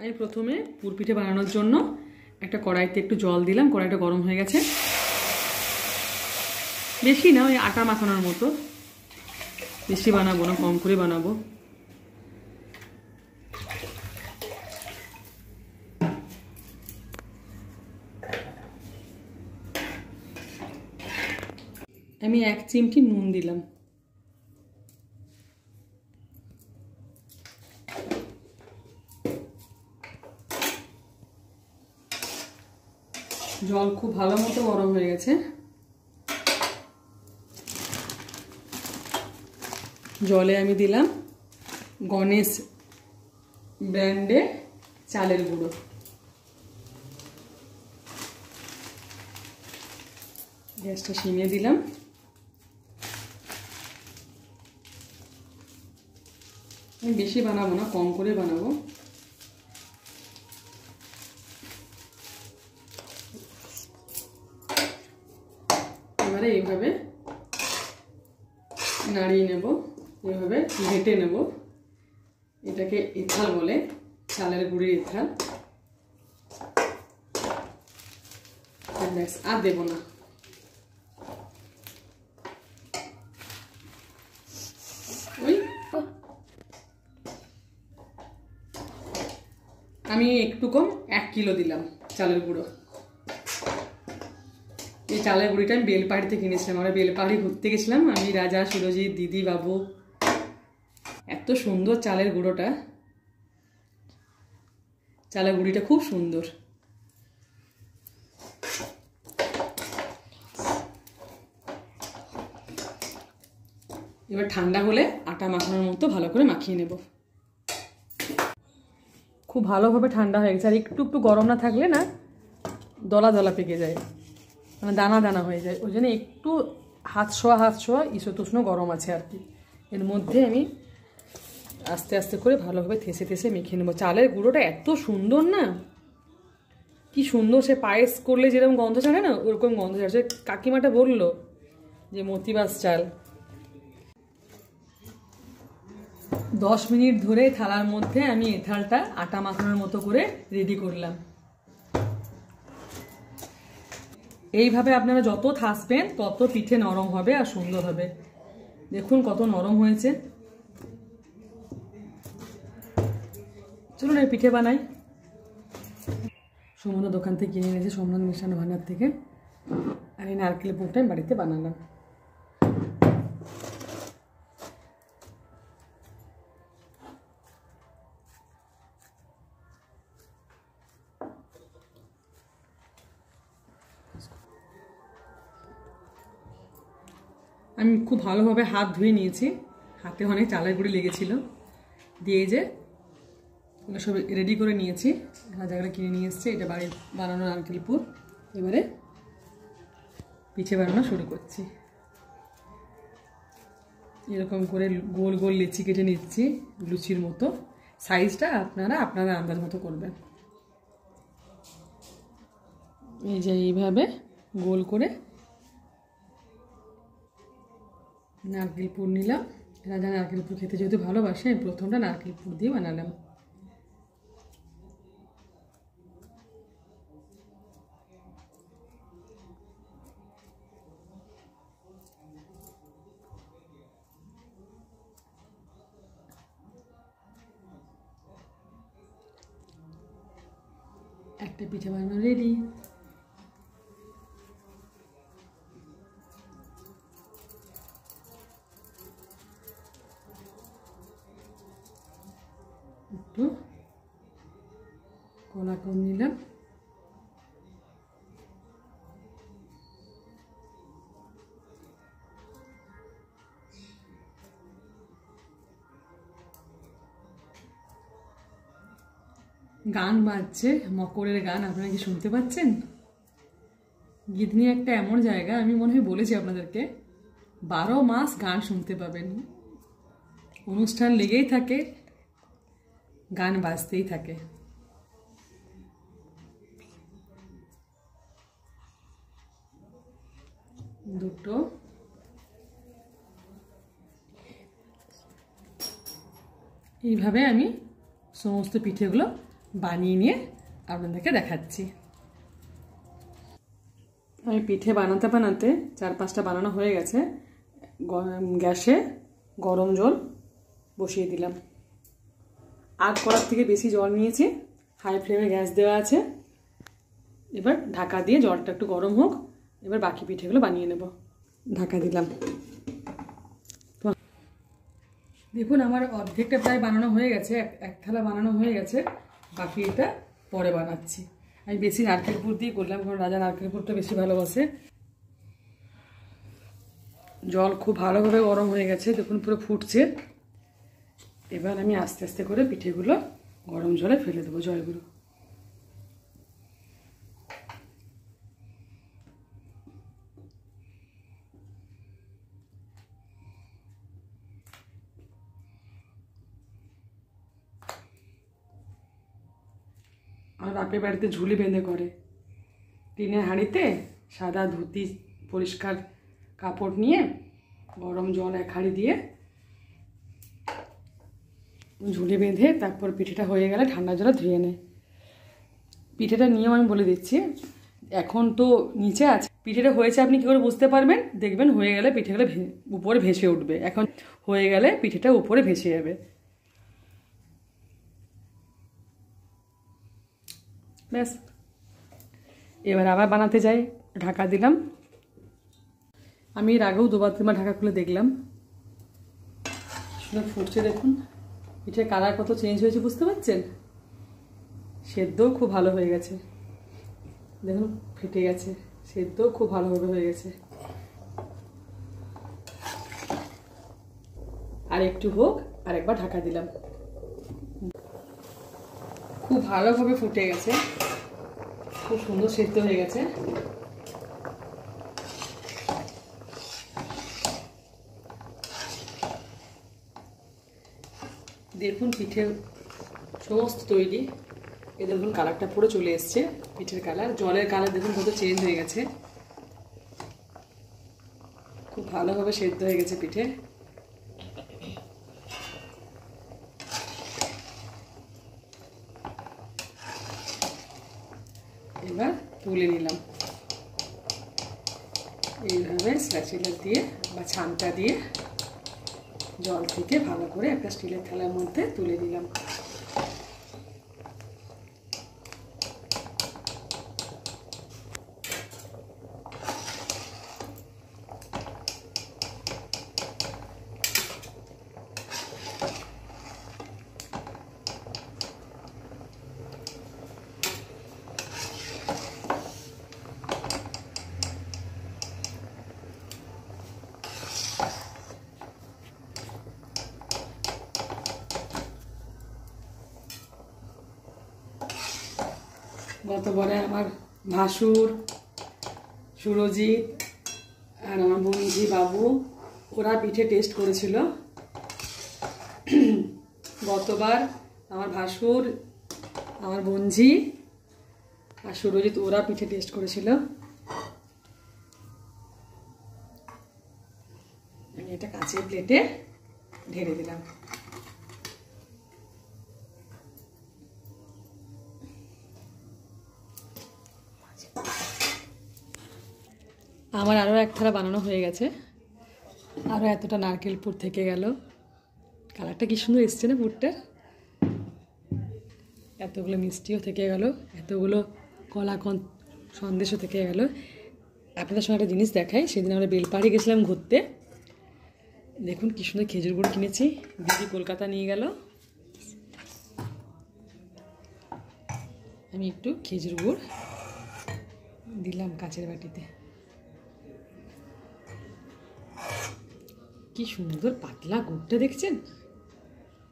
আমি প্রথমে পুরপিঠে বানানোর জন্য একটা কড়াইতে একটু জল দিলাম, কড়াইটা গরম হয়ে গেছে। বেশি না, ওই আটা মাখানোর মতো। বেশি বানাবো না, কম করে বানাবো। আমি এক চিমটি নুন দিলাম। জল খুব ভালো মতো গরম হয়ে গেছে। জলে আমি দিলাম গণেশ ব্র্যান্ডে চালের গুঁড়ো। গ্যাসটা শিমিয়ে দিলাম। আমি বেশি বানাবো না, কম করে বানাবো। এবারে এইভাবে নাড়িয়ে নেব, এইভাবে ঘেটে নেব। এটাকে ইথাল বলে, চালের গুঁড়ির ইথাল। ব্যাস, আর দেবো না। আমি একটু কম এক কিলো দিলাম চালের গুঁড়ো। এই চালের গুঁড়িটা আমি বেলপাহাড়িতে কিনেছিলাম। আমরা বেলপাহাড়ি ঘুরতে গেছিলাম। আমি, রাজা সুরজিৎ দিদি, বাবু। এত সুন্দর চালের গুঁড়োটা। চালের গুঁড়িটা খুব সুন্দর। এবার ঠান্ডা হলে আটা মাখানোর মতো ভালো করে মাখিয়ে নেব। খুব ভালোভাবে ঠান্ডা হয়ে গেছে। আর একটু একটু গরম না থাকলে না দলা দলা পেকে যায়। মানে দানা দানা হয়ে যায়। ওই জন্য একটু হাত ছোঁয়া হাত ছোঁয়া ইসতুষ্ণ গরম আছে আর কি। এর মধ্যে আমি আস্তে আস্তে করে ভালোভাবে থেসে থেসে মেখে নেব। চালের গুঁড়োটা এত সুন্দর না? কি সুন্দর সে পায়েস করলে যেরকম গন্ধ ছাড়ে না, ওরকম গন্ধ ছাড়ছে কাকিমাটা বলল যে, মতিবাস চাল। দশ মিনিট ধরে থালার মধ্যে আমি এথালটা আটা মাখানোর মতো করে রেডি করলাম। এইভাবে আপনারা যত থাসবেন, তত পিঠে নরম হবে আর সুন্দর হবে। দেখুন কত নরম হয়েছে। চলুন এই পিঠে বানাই। সমুদ্র দোকান থেকে কিনে এনেছি সোমনাথ মিষ্টান্ন ভান্ডার থেকে। আর এই নারকেল পুরটা বাড়িতে বানালাম। আমি খুব ভালোভাবে হাত ধুয়ে নিয়েছি। হাতে অনেক চালের গুঁড়ি লেগেছিল। দিয়ে যে এগুলো সব রেডি করে নিয়েছি। জায়গাটা কিনে নিয়ে এসছে। এটা বাড়ি বানানো নারকেলপুর এবারে পিঠে বানানো শুরু করছি। এরকম করে গোল গোল লিচি কেটে নিচ্ছি লুচির মতো। সাইজটা আপনারা আপনারা আন্দাজ মতো করবেন। এই যে এইভাবে গোল করে নারকেল পুর নিলাম। রাজা নারকেল পুর খেতে যেহেতু ভালোবাসে, আমি প্রথমটা নারকেল পুর দিয়ে বানালাম। একটা পিঠে বানানো রেডি গান বাজছে, মকরের গান, আপনারা কি শুনতে পাচ্ছেন? গিদনি একটা এমন জায়গা, আমি মনে হয় বলেছি আপনাদেরকে, বারো মাস গান শুনতে পাবেন। অনুষ্ঠান লেগেই থাকে, গান বাজতেই থাকে। দুটো। এইভাবে আমি সমস্ত পিঠেগুলো বানিয়ে নিয়ে আপনাদেরকে দেখাচ্ছি। আমি পিঠে বানাতে বানাতে চার পাঁচটা বানানো হয়ে গেছে। গ্যাসে গরম জল বসিয়ে দিলাম। আগ করার থেকে বেশি জল নিয়েছি। হাই ফ্লেমে গ্যাস দেওয়া আছে। এবার ঢাকা দিয়ে জলটা একটু গরম হোক এবার বাকি পিঠেগুলো বানিয়ে নেব। ঢাকা দিলাম। দেখুন আমার অর্ধেকটা প্রায় বানানো হয়ে গেছে এক এক থালা বানানো হয়ে গেছে। বাকি এটা পরে বানাচ্ছি। আমি বেশি নারকেল পুর দিয়ে করলাম, কারণ রাজা নারকেল পুরটা বেশি ভালোবাসে। জল খুব ভালোভাবে গরম হয়ে গেছে, দেখুন পুরো ফুটছে। এবার আমি আস্তে আস্তে করে পিঠেগুলো গরম জলে ফেলে দেবো জলগুলো। আর বাপের বাড়িতে ঝুলি বেঁধে করে। টিনের হাঁড়িতে সাদা ধুতি, পরিষ্কার কাপড় নিয়ে গরম জল এক হাঁড়ি দিয়ে ঝুলি বেঁধে তারপর পিঠেটা হয়ে গেলে ঠান্ডা জলে ধুয়ে নেয় পিঠেটা নিয়েও আমি বলে দিচ্ছি, এখন তো নিচে আছে। পিঠেটা হয়েছে আপনি কী করে বুঝতে পারবেন? দেখবেন হয়ে গেলে পিঠেগুলো উপরে ভেসে উঠবে। এখন হয়ে গেলে পিঠেটা উপরে ভেসে যাবে। ব্যাস। এবার আবার বানাতে যাই, ঢাকা দিলাম। আমি এর আগেও দুবার তিনবার ঢাকা খুলে দেখলাম। সুন্দর ফুটছে দেখুন। পিঠের কালার কত চেঞ্জ হয়েছে বুঝতে পারছেন? সেদ্ধও খুব ভালো হয়ে গেছে। দেখুন, ফেটে গেছে। সেদ্ধও খুব ভালোভাবে হয়ে গেছে। আর একটু হোক আর একবার ঢাকা দিলাম। খুব ভালোভাবে ফুটে গেছে। খুব সুন্দর সেদ্ধ হয়ে গেছে। দেখুন পিঠে সমস্ত তৈরি। এ দেখুন কালারটা পুরো চলে এসছে পিঠের কালার। জলের কালার দেখুন কত চেঞ্জ হয়ে গেছে। খুব ভালোভাবে সেদ্ধ হয়ে গেছে পিঠে এবার তুলে নিলাম এইভাবে স্ল্যাচিলার দিয়ে বা ছানটা দিয়ে জল থেকে ভালো করে একটা স্টিলের থালার মধ্যে তুলে দিলাম গতবারে আমার ভাসুর, সুরজিৎ, আর আমার বঞ্জি বাবু, ওরা পিঠে টেস্ট করেছিল। গতবার আমার ভাসুর, আমার বঞ্জি আর সুরজিৎ ওরা পিঠে টেস্ট করেছিল। আমি এটা কাঁচের প্লেটে ঢেলে দিলাম। আমার আরও এক থালা বানানো হয়ে গেছে। আরও এতটা নারকেল পুর থেকে গেল। কালারটা কি সুন্দর এসছে না পুরটার এতগুলো মিষ্টিও থেকে গেল, এতগুলো কলা সন্দেশও থেকে গেল। আপনাদের সঙ্গে একটা জিনিস দেখাই, সেদিন আমরা বেলপাহাড়ি গেছিলাম ঘুরতে। দেখুন কি সুন্দর খেজুর গুড় কিনেছি, দিদি কলকাতা নিয়ে গেল। আমি একটু খেজুর গুড় দিলাম কাচের বাটিতে। কি সুন্দর পাতলা গুড়টা দেখছেন?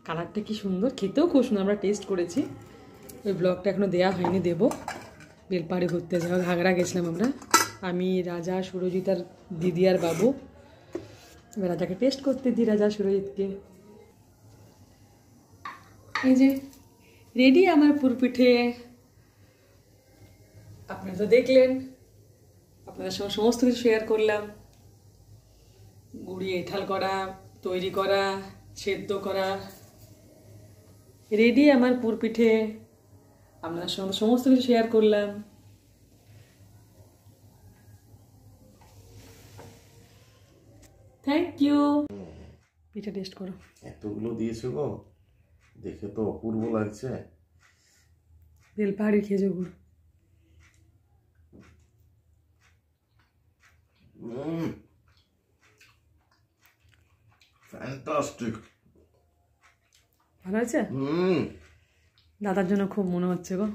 কালারটা কি সুন্দর, খেতেও খুব সুন্দর, আমরা টেস্ট করেছি। ওই ব্লগটা এখনও দেওয়া হয়নি, দেব। বেলপাড়ে ঘুরতে যাওয়া ঘাগড়া গেছিলাম আমরা। আমি, রাজা, সুরজিৎ আর দিদি আর বাবু। এবার রাজাকে টেস্ট করতে দিই, রাজা, সুরজিৎকে। এই যে রেডি আমার পুরপিঠে। আপনারা তো দেখলেন। আপনাদের সঙ্গে সমস্ত কিছু শেয়ার করলাম। গুড়ি এঠাল করা তৈরি করা সেদ্ধ করা। রেডি আমার পুরপিঠে। আপনার সঙ্গে সমস্ত কিছু শেয়ার করলাম। থ্যাংক ইউ পিঠা টেস্ট করো। এতগুলো দিয়েছ গো। দেখে তো অপূর্ব লাগছে। বেলপাহাড়ি খেজুর গুড়। ফ্যান্টাস্টিক ভালো আছে হুম। দাদার জন্য খুব মনে হচ্ছে গো।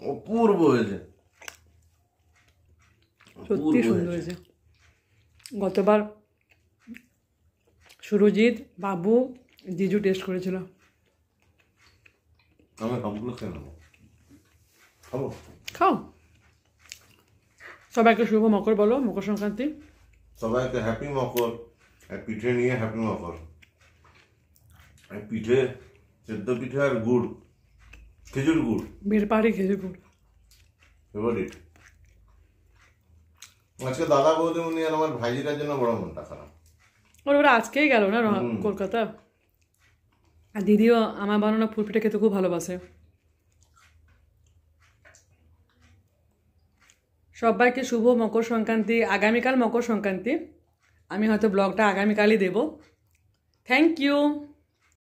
অপূর্ব হয়েছে। সত্যি সুন্দর হয়েছে। গতবার সুরজিৎ বাবু জিজু টেস্ট করেছিল। আমি খাব? খাও। সবাইকে শুভ মকর বলো মকর সংক্রান্তি। সবাইকে হ্যাপি মকর পিঠে নিয়ে হ্যাপি মকর। পিঠে সেদ্ধ পিঠে আর গুড় খেজুর গুড়। বেলপাহাড়ি খেজুর গুড়। ফেভারিট আজকে দাদা বৌদিমণি আর আমার ভাইজিটার জন্য বড় মনটা খারাপ। ওরা ওরা আজকেই গেল না কলকাতা? আর দিদিও আমার বানানো ফুল পিঠা খেতে খুব ভালোবাসে। সবাইকে শুভ মকর সংক্রান্তি আগামীকাল মকর সংক্রান্তি। আমি হয়তো ব্লগটা আগামীকালই দেব। Thank you